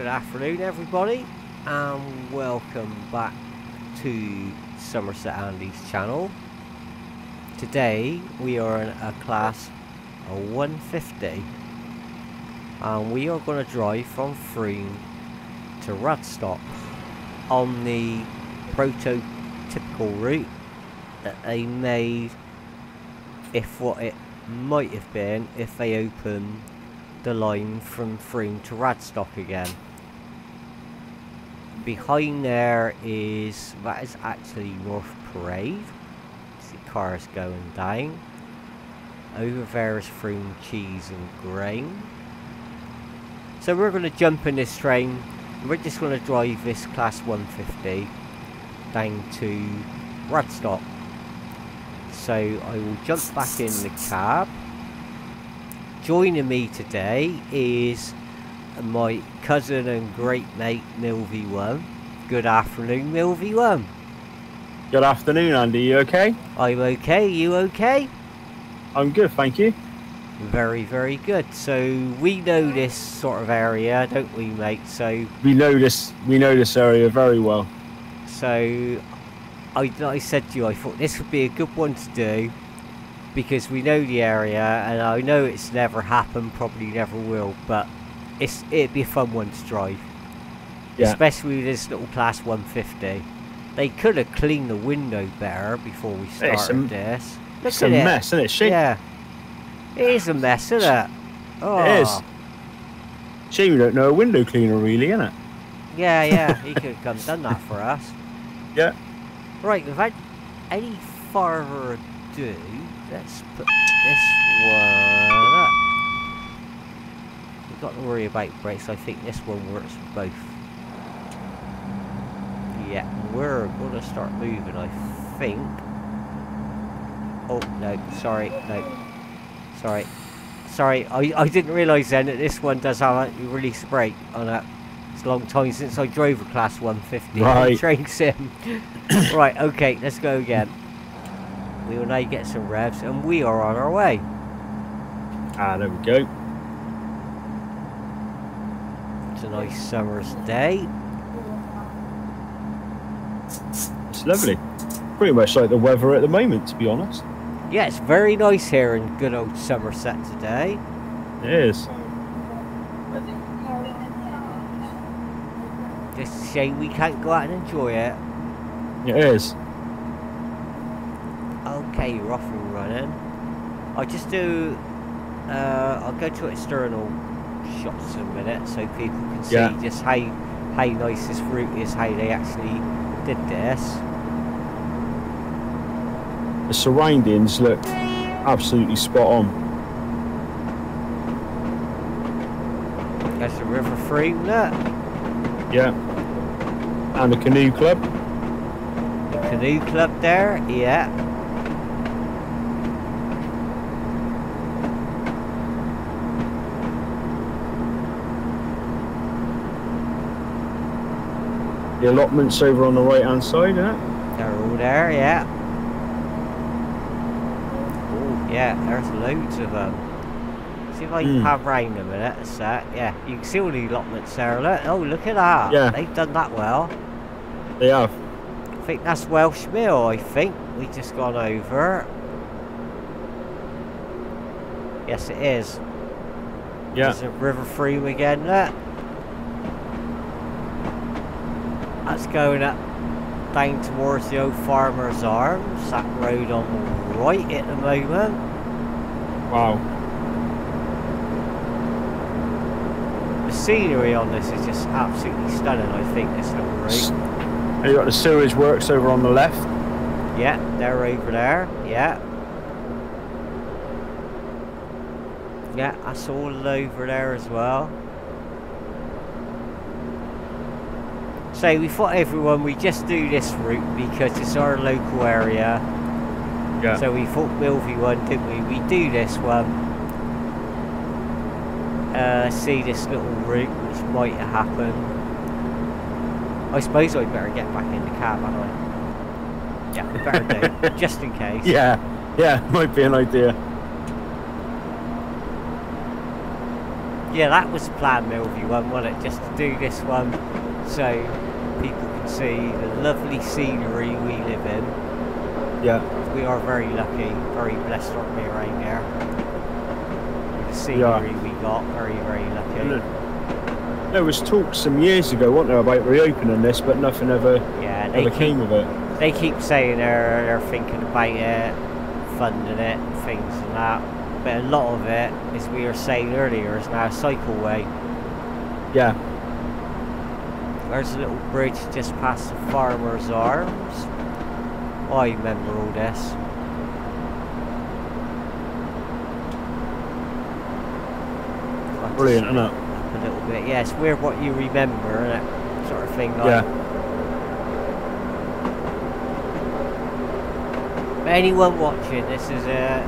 good afternoon everybody and welcome back to Somerset Andy's channel. Today we are in a class of 150 and we are going to drive from Frome to Radstock on the prototypical route that they made if what it might have been if they opened the line from Frome to Radstock again. Behind there is, that is actually North Parade. See cars going down. Over there is Frome Cheese and Grain. So we're going to jump in this train. We're just going to drive this Class 150 down to Radstock. So I will jump back in the cab Joining me today is my cousin and great mate Milvy1. Good afternoon, Milvy1. Good afternoon, Andy. You okay? I'm okay. You okay? I'm good, thank you. Very, very good. So we know this sort of area, don't we, mate? So we know this. We know this area very well. So I, I said to you, I thought this would be a good one to do because we know the area and I know it's never happened, probably never will, but it's it'd be a fun one to drive. Yeah. Especially with this little class 150. They could have cleaned the window better before we started it's a, this. Look it's a it. mess, isn't it? Shame. Yeah. It is a mess, isn't it? Oh. It is. Oh. Shame you don't know a window cleaner really, isn't it? Yeah, yeah. he could have come done that for us. Yeah. Right, without any further ado, Let's put this one got to worry about brakes. I think this one works for both. Yeah, we're going to start moving, I think. Oh, no, sorry, no. Sorry. Sorry, I, I didn't realise then that this one does have a release brake on it. It's a long time since I drove a Class 150 right. train sim. right, okay, let's go again. We will now get some revs and we are on our way. Ah, there we go. It's a nice summer's day. It's lovely. Pretty much like the weather at the moment, to be honest. Yeah, it's very nice here in good old Somerset today. It is. Just a shame we can't go out and enjoy it. It is. Okay, you're off and running. I'll just do... Uh, I'll go to external shots in a minute so people can see yeah. just how, how nice this route is, how they actually did this. The surroundings look absolutely spot on. That's the River Frome, look. Yeah. And the canoe club. The canoe club there, yeah. The allotments over on the right hand side, yeah? They're all there, yeah. Oh, yeah, there's loads of them. See if I can mm. have rain a minute, a sec. Yeah, you can see all the allotments there. Look. Oh, look at that. Yeah. They've done that well. They have. I think that's Welsh Mill, I think. We just gone over. Yes, it is. Yeah. There's a River Frome again, look. That's going up down towards the old Farmer's Arms, that road on the right at the moment. Wow. The scenery on this is just absolutely stunning, I think, this little route. And you've got the sewage works over on the left. Yeah, they're over there, yeah. Yeah, that's all over there as well. So we thought everyone we just do this route because it's our local area. Yeah. So we thought Milvy one, didn't we? We do this one. Uh, see this little route which might happen. I suppose I'd better get back in the cab, hadn't I? Yeah, better do, just in case. Yeah, yeah, might be an idea. Yeah, that was the plan, Milvy one, wasn't it? Just to do this one so see the lovely scenery we live in. Yeah. We are very lucky, very blessed, around here? With the scenery we got, very, very lucky. There was talk some years ago, wasn't there, about reopening this, but nothing ever Yeah, they ever keep, came of it. they keep saying they're, they're thinking about it, funding it, things and that. But a lot of it, as we were saying earlier, is now a cycleway. Yeah. There's a little bridge just past the Farmer's Arms. Oh, I remember all this. I'll Brilliant, isn't it? up A little bit. Yeah, it's weird what you remember, and that sort of thing. Like, Yeah. Anyone watching, this is a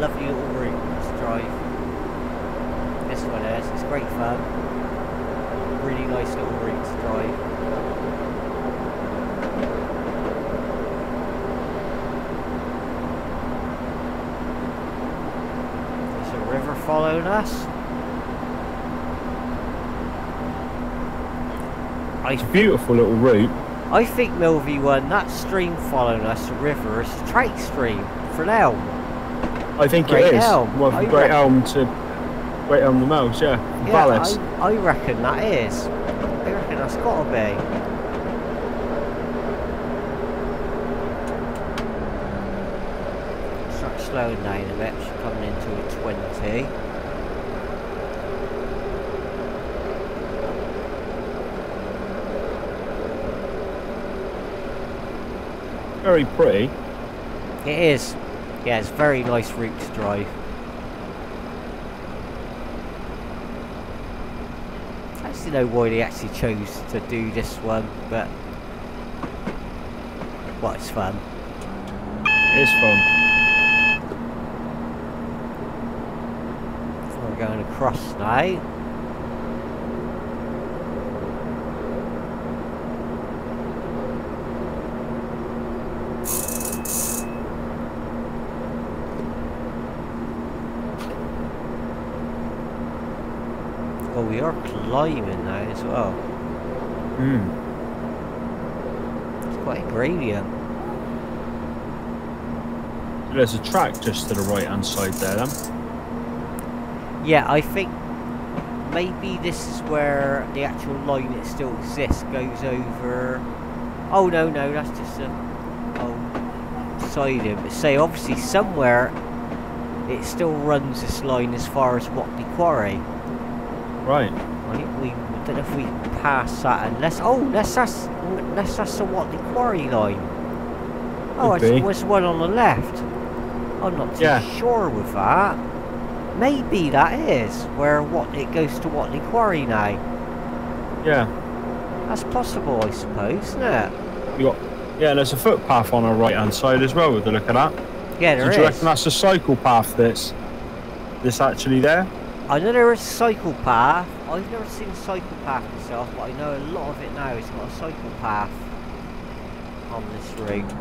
lovely little route to drive. This one is. It's great fun. Really nice little route to drive. There's a river following us. It's a beautiful little route. I think Milvy one, that stream following us, the river, is the trout stream for now. I think Great it is. Elm. Well, Great Elm to Great on the Mouse, yeah. From Yeah, Palace. I, I reckon that is. I reckon that's gotta be. Start slowing down a bit, she's coming into a 20. Very pretty. It is. Yeah, it's a very nice route to drive. I actually know why they actually chose to do this one, but well, it's fun. It is fun. We're going across now. Oh, we are climbing now as well. Mm. It's quite a gradient. There's a track just to the right hand side there, then. Yeah, I think maybe this is where the actual line that still exists goes over. Oh no, no, that's just a oh side of it. Say obviously somewhere it still runs this line as far as Whatley Quarry. Right. Right? We don't know if we pass that unless oh that's unless that's the Whatley Quarry line. Oh, Could it's one on the left. I'm not too Yeah. sure with that. Maybe that is where what it goes to Whatley Quarry now. Yeah. That's possible, I suppose, isn't it? You got yeah, there's a footpath on our right hand side as well with the look at that. Yeah, So there do you reckon that's a cycle path that's that's actually there? I know there is a cycle path. I've never seen a cycle path myself, but I know a lot of it now is got a cycle path on this route.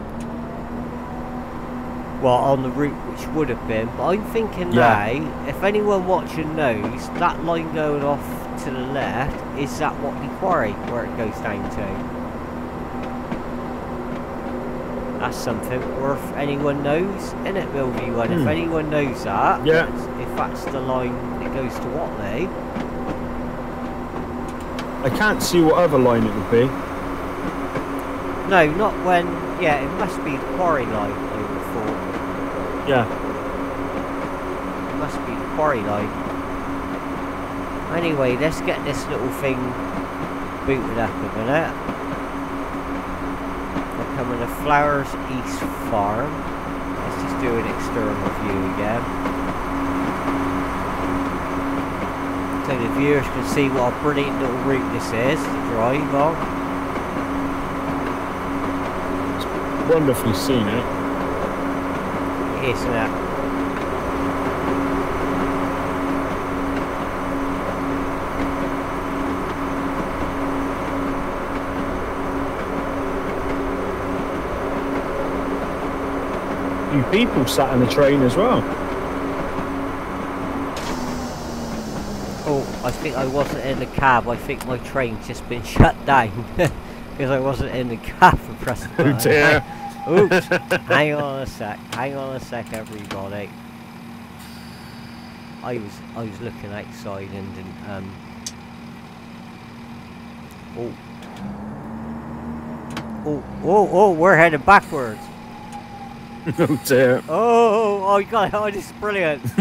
Well, on the route which would have been, but I'm thinking Yeah. now, if anyone watching knows, that line going off to the left is that Whatley Quarry where it goes down to. That's something worth anyone knows, in it, Milvy one. If Hmm. anyone knows that, Yeah. if that's the line goes to what, Whatley, I can't see what other line it would be. No, not when. Yeah, it must be the quarry line. I would have thought Yeah. it must be the quarry line. Anyway, let's get this little thing booted up a minute. We're coming to Flowers East Farm. Let's just do an external view again. So the viewers can see what a brilliant little route this is to drive on. Wonderfully scenic. Eh? Isn't it? few people sat in the train as well. I think I wasn't in the cab. I think my train's just been shut down. Because I wasn't in the cab for pressing the Oh dear. Oops. hang on a sec. Hang on a sec, everybody. I was I was looking outside and didn't um. Oh. Oh, oh, oh, we're headed backwards. Oh dear. Oh, oh, it. Oh, this is brilliant.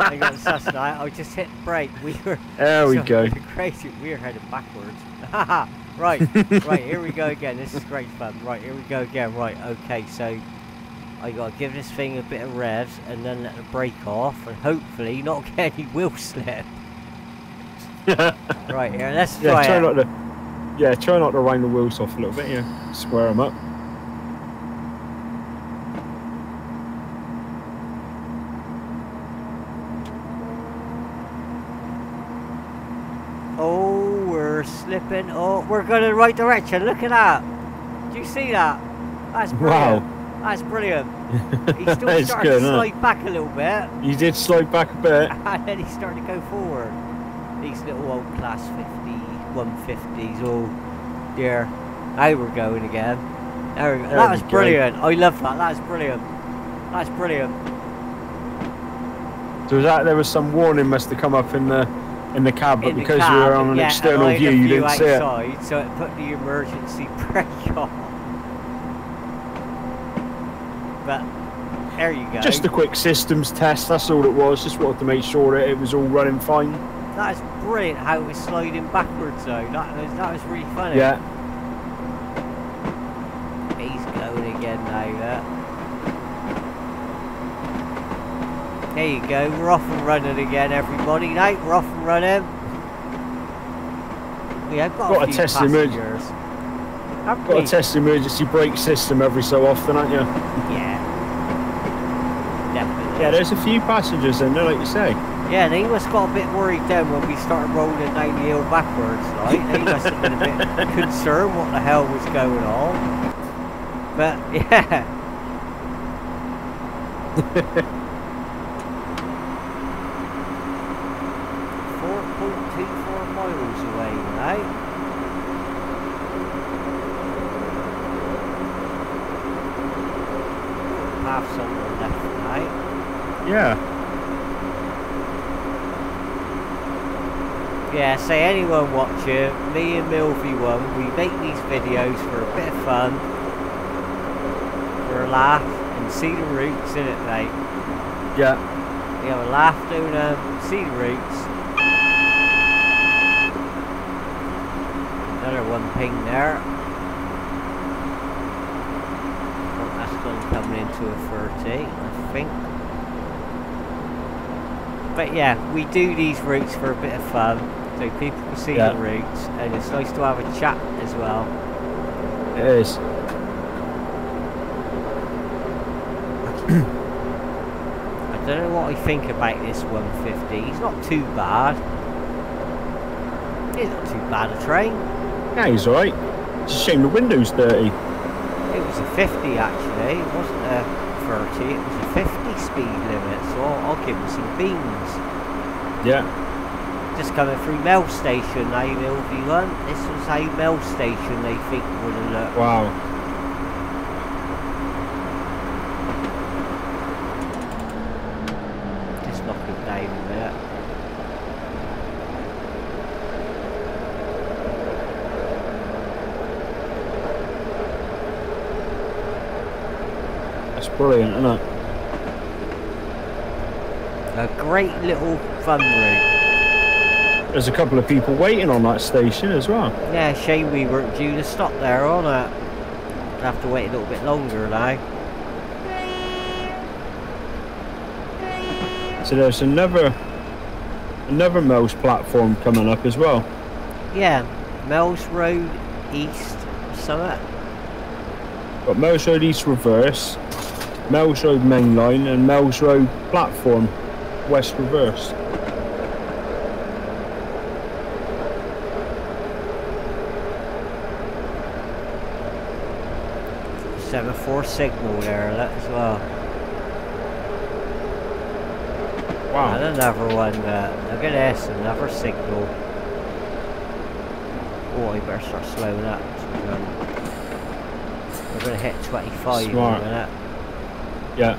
I got out. I just hit brake. We were. There we so go. Crazy. We are headed backwards. Right, right. Here we go again. This is great fun. Right, here we go again. Right, okay. So I gotta give this thing a bit of revs and then let the brake off, and hopefully not get any wheel slip. Right here, let's Yeah, try try it. not to. Yeah, try not to wind the wheels off a little bit. Yeah, square them up. Oh, we're slipping. Oh, we're going in the right direction. Look at that. Do you see that? That's brilliant. Wow. That's brilliant. He's still starting good, to slide back a little bit, He did slide back a bit. and then he's starting to go forward. These little old class 50, 150s. Oh, dear. Now we're going again. There we go. There that was go. brilliant. I love that. That's brilliant. That's brilliant. So was that there was some warning must have come up in the in the cab, but because cab, you were on an yeah, external view, you didn't see it. So it put the emergency brake on. But there you go. Just a quick systems test. That's all it was. Just wanted to make sure that it was all running fine. That is brilliant how it was sliding backwards though. That was that was really funny. Yeah. He's going again now. That. There you go. We're off and running again, everybody. Now we're off and running. We have got, Got a few test passengers. Haven't Got we? to test emergency brake system every so often, aren't you? Yeah. Definitely. Yeah, there's a few passengers in there, like you say. Yeah, they must got a bit worried then when we started rolling down the hill backwards, right? They must have been a bit concerned what the hell was going on. But yeah. Four point two four miles away now. Half somewhere left now. Yeah. Yeah, say anyone watching, me and Milvy one, we make these videos for a bit of fun, for a laugh, and see the roots in it, mate. Yeah. We have a laugh doing them, see the roots. Another one ping there. Oh, that's one coming into a 30, I think. But yeah, we do these routes for a bit of fun, so people can see Yeah. the routes, and it's nice to have a chat as well. It is. I don't know what I think about this 150. He's not too bad. He's not too bad a train. Yeah, he's alright. It's a shame the window's dirty. It was a 50 actually. It wasn't a 30. It was a 50 speed limit. So I'll, I'll give him some beans. Yeah. Just coming through Mel Station eh, now, Milvy one. This was a Mel Station they think would have looked. Wow. Just knock him down a minute. That's brilliant, isn't it? A great little fun route. There's a couple of people waiting on that station as well. Yeah, shame we weren't due to stop there on it. We'll have to wait a little bit longer now. So there's another another Mells platform coming up as well. Yeah, Mells Road East Summit. Got Mells Road East Reverse, Mells Road Main Line, and Mells Road Platform West Reverse. Seven four signal there as well. Wow. And another one, uh, look at this, another signal. Oh, I better start slowing up. We're going to hit 25 Smart. in a minute. Yeah.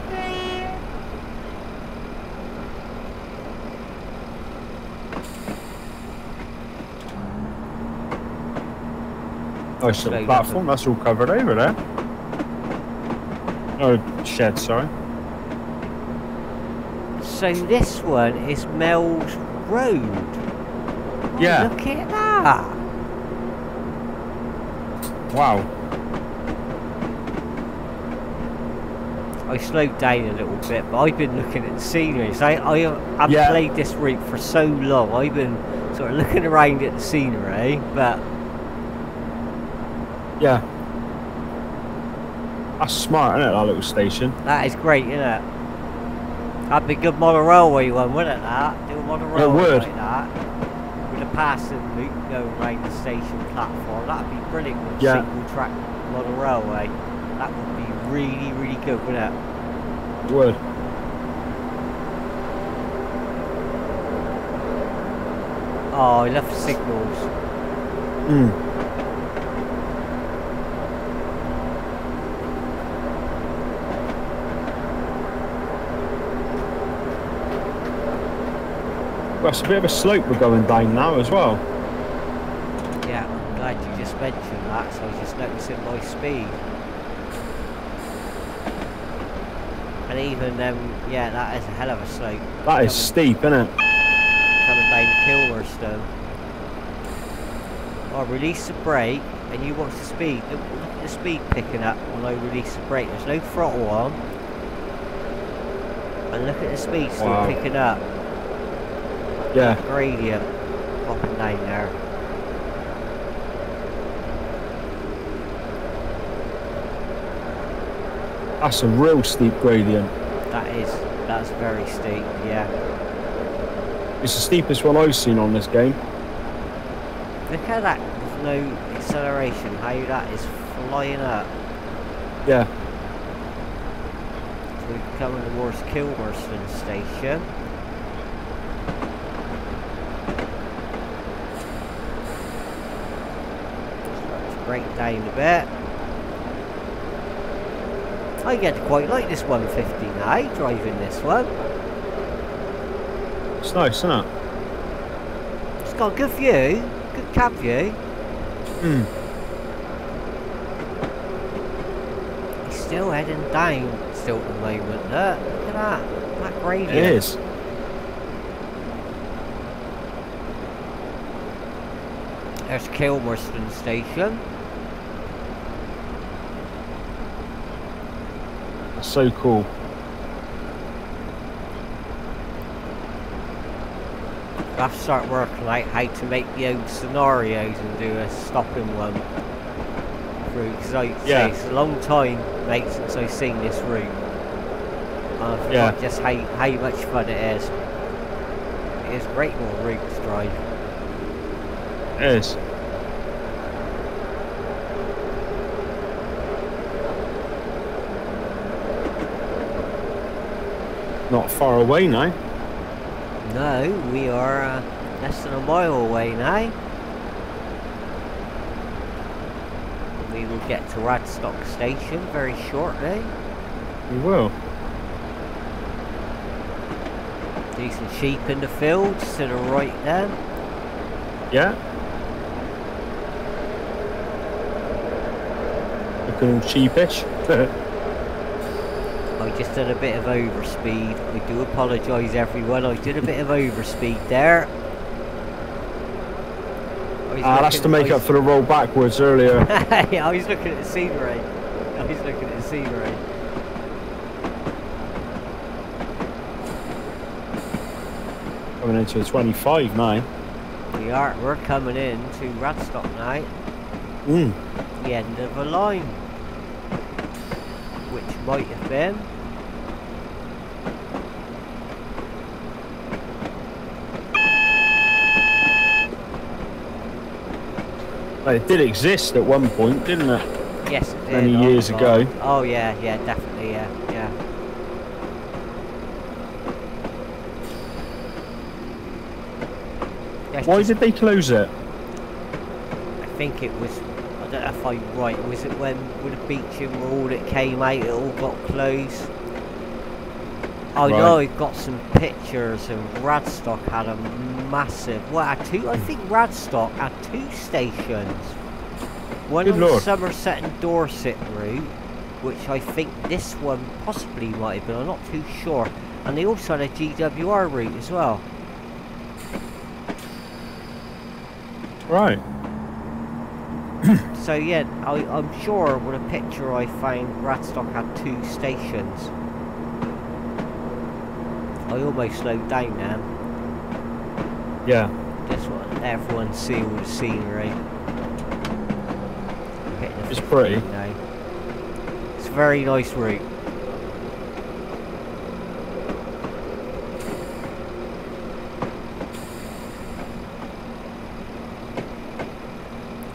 Nice Slow little platform, that's all covered over there. Oh, shed, sorry. So this one is Mells Road. Oh, Yeah. Look at that. Wow. I slowed down a little bit, but I've been looking at the scenery. So I, I haven't Yeah. played this route for so long. I've been sort of looking around at the scenery, but Yeah. That's smart, isn't it, that little station? that is great, isn't it? That'd be a good model railway one, wouldn't it? That do a model It railway would. like that with a passing loop going around the station platform. That'd be brilliant with a Yeah. single track model railway. That would be really, really good, wouldn't it? Would. Oh, I love signals. Mm. Well, it's a bit of a slope we're going down now as well. Yeah, I'm glad you just mentioned that, so I was just noticing my speed. And even, um, yeah, that is a hell of a slope That is Coming. steep, isn't it? coming down to Kilmersdon. I'll release the brake, and you watch the speed. Look, look at the speed picking up when I release the brake. There's no throttle on. And look at the speed still Wow. picking up. Yeah. Gradient popping down there. That's a real steep gradient. That is, that's very steep, yeah. It's the steepest one I've seen on this game. Look at that, with no acceleration, how that is flying up. Yeah. So we're coming towards Kilmersdon Station. Break down a bit. I get quite like this 150 now, driving this one. It's nice, isn't it? It's got a good view, good cab view. Mm. He's still heading down still at the moment. Look, look at that. That gradient. It is. There's Kilmersdon Station. That's so cool. I have to start working out how to make the own scenarios and do a stopping one through. Because I Yeah. it's a long time, mate, since I've seen this route. And I forgot Yeah. just how, how much fun it is. It is great little route to drive. It is. Not far away now. No, we are uh, less than a mile away now. We will get to Radstock Station very shortly. We will. Decent sheep in the fields to the right there. Yeah. Looking all cheapish. I just did a bit of overspeed. I do apologise everyone, I did a bit of overspeed there. Ah, that's to make up for the roll backwards earlier. yeah, I was looking at the scenery. I was looking at the scenery. Coming into a 25 now. We are, we're coming in to Radstock now. Mm. the end of a line. Which might have been. Well, it did exist at one point, didn't it? Yes, it did. Many oh, years God. ago. Oh, yeah, yeah, definitely, yeah, yeah. Why did they close it? I think it was. I don't know if I'm right. Was it when with the beach and all that came out? It all got closed. I right. know it got some pictures, and Radstock had a massive. Well, two. I think Radstock had two stations. One Good on the lord. Somerset and Dorset route, which I think this one possibly might have been. I'm not too sure. And they also had a GWR route as well. Right. So yeah, I, I'm sure with a picture I found Radstock had two stations. I almost slowed down now. Yeah. Just want everyone see all the scenery. It's pretty. now. It's a very nice route.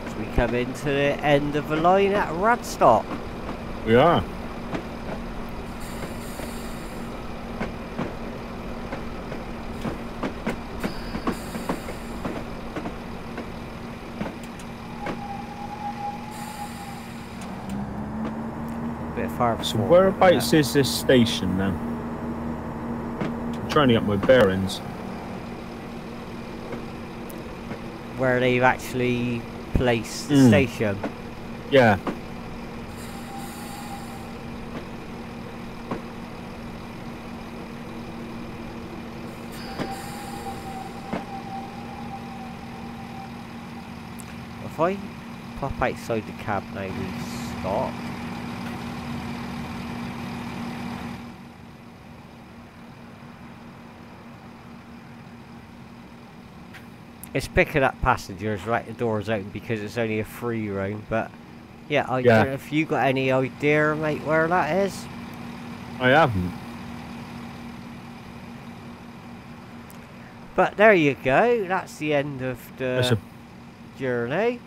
As we come into the end of the line at Radstock. We are. Bit far So whereabouts is this station then? I'm trying to get my bearings. where they've actually placed the Mm. station. Yeah. If I pop outside the cab now, we stop. It's picking up passengers right the doors open because it's only a free room, but yeah, I Yeah. don't know if you got any idea, mate, where that is? I haven't. But there you go, that's the end of the a, journey.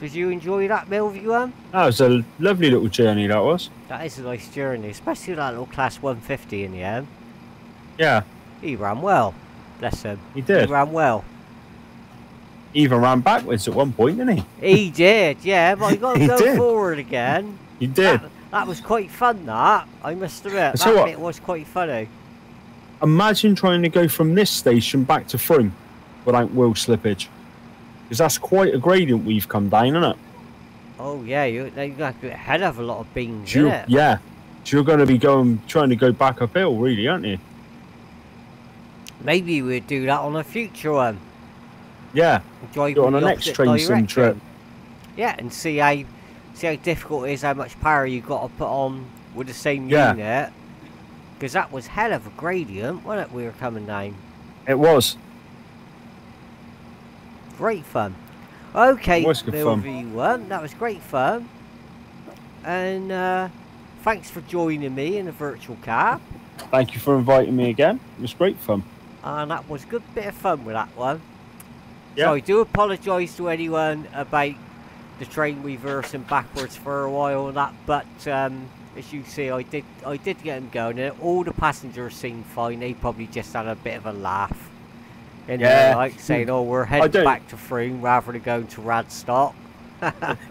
Did you enjoy that Milvy one? Um? that was a lovely little journey, that was. That is a nice journey, especially that little class 150 in the end. Yeah, He ran well. Bless him. he did. He ran well. He even ran backwards at one point, didn't he? He did, yeah, but he got to He go did. forward again. He did. That, that was quite fun, that. I must admit. tell That what- bit was quite funny. Imagine trying to go from this station back to Frome without wheel slippage. Because that's quite a gradient we've come down, isn't it? Oh, yeah, you, you got a head of a lot of beans, So you're- it? yeah. So you're going to be going, trying to go back uphill, really, aren't you? Maybe we'd do that on a future one. Yeah. Drive on the a next train sim trip. Yeah, and see how see how difficult it is, how much power you got to put on with the same Yeah. unit. Because that was hell of a gradient, wasn't it? We were coming down. It was. Great fun. Okay, It was good fun. Milvy one. That was great fun. And uh, thanks for joining me in a virtual cab. Thank you for inviting me again. It was great fun. And that was a good bit of fun with that one. Yeah. So I do apologise to anyone about the train reversing backwards for a while and that, but um, as you see, I did I did get them going, and all the passengers seemed fine. They probably just had a bit of a laugh, and Yeah. like saying, "Oh, we're heading back to Frome rather than going to Radstock."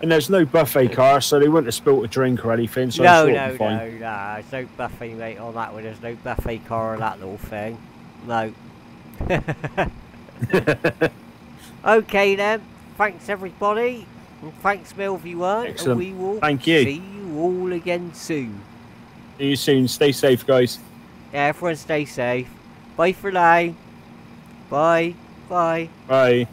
And there's no buffet car, so they wouldn't have spilt a drink or anything. So no, no, no, no. There's no buffet mate on that one. There's no buffet car or that little thing. No. okay then. Thanks everybody. And thanks One. Excellent. And we will Thank you. see you all again soon. See you soon. Stay safe, guys. Yeah, everyone stay safe. Bye for now. Bye. Bye. Bye.